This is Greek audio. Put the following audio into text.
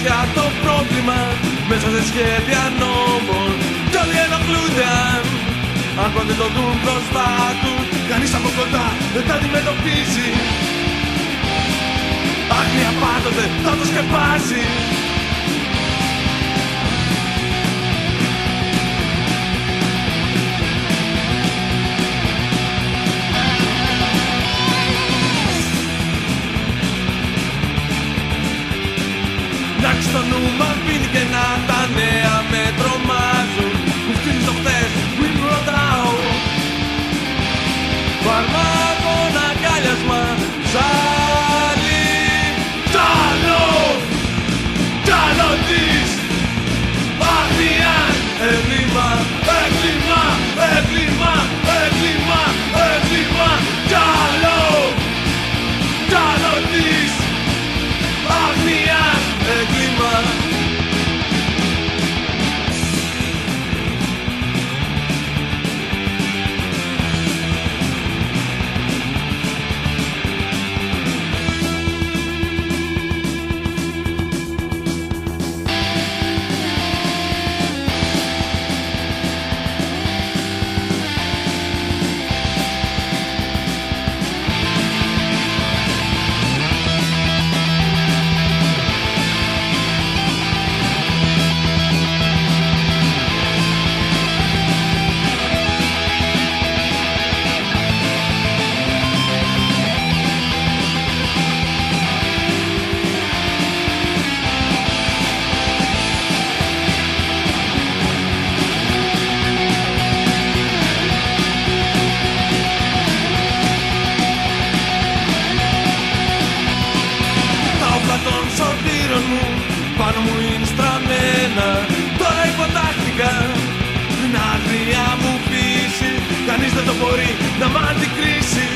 πια το πρόβλημα Μέσα σε σχέδια νόμων. Κι όλοι ενοχλούνται. Αν Αν δεν το δουν μπροστά τους Κανείς από κοντά δεν τα αντιμετωπίζει. Άγνοια πάντοτε θα το σκεπάσει Saxton numa vinigem chamar de crise.